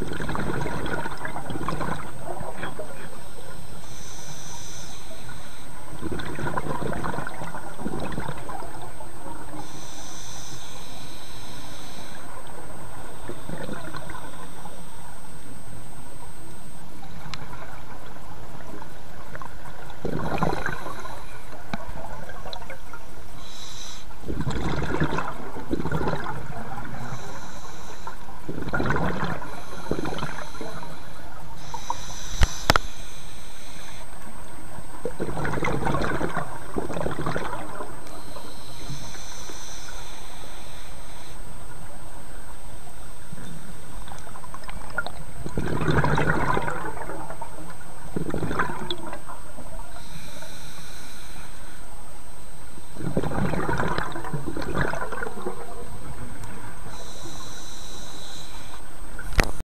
you Thank you.